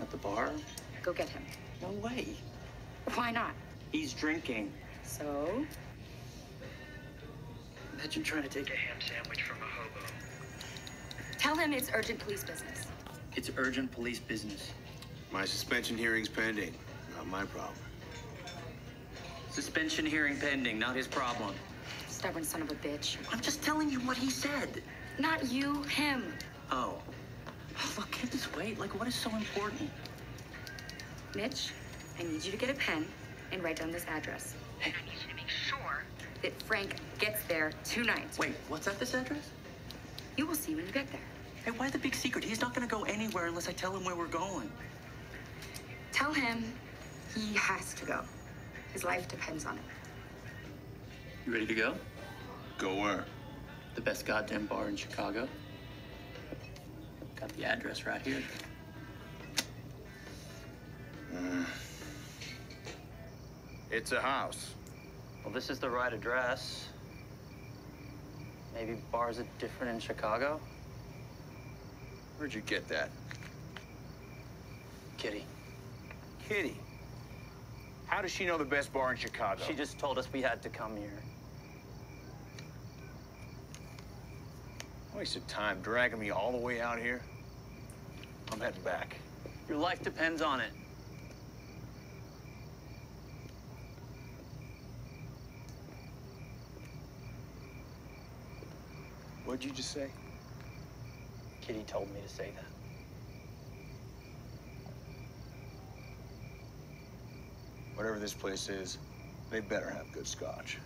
At the bar? Go get him. No way. Why not? He's drinking. So? Imagine trying to take a ham sandwich from a hobo. Tell him it's urgent police business. It's urgent police business. My suspension hearing's pending. Not my problem. Suspension hearing pending, not his problem. Stubborn son of a bitch. I'm just telling you what he said. Not you, him. Oh. Look, can't this wait? Like, what is so important? Mitch, I need you to get a pen and write down this address. Hey. I need you to make sure that Frank gets there tonight. Wait, what's at this address? You will see when you get there. Hey, why the big secret? He's not gonna go anywhere unless I tell him where we're going. Tell him he has to go. His life depends on it. You ready to go? Go where? The best goddamn bar in Chicago. Got the address right here. Mm. It's a house. Well, this is the right address. Maybe bars are different in Chicago? Where'd you get that? Kitty. Kitty. How does she know the best bar in Chicago? She just told us we had to come here. Waste of time dragging me all the way out here. I'm heading back. Your life depends on it. What'd you just say? Kitty told me to say that. Whatever this place is, they better have good scotch.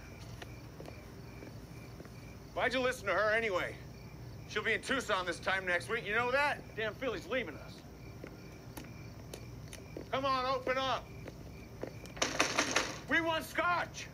Why'd you listen to her anyway? She'll be in Tucson this time next week. You know that? Damn Philly's leaving us. Come on, open up. We want scotch.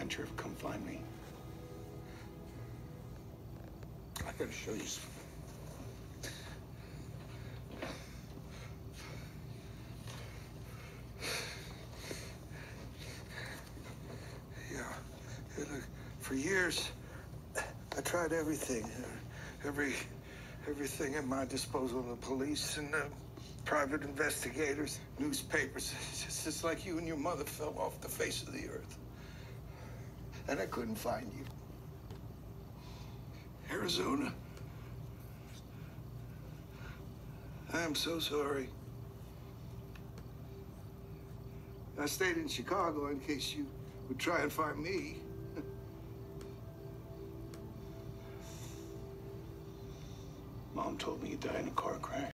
You ever come find me? I gotta show you something. Yeah. yeah, look, for years, I tried everything. uh, Every, everything at my disposal. The police and the private investigators, newspapers. It's just, like you and your mother fell off the face of the earth. And I couldn't find you. Arizona. I am so sorry. I stayed in Chicago in case you would try and find me. Mom told me you died in a car crash.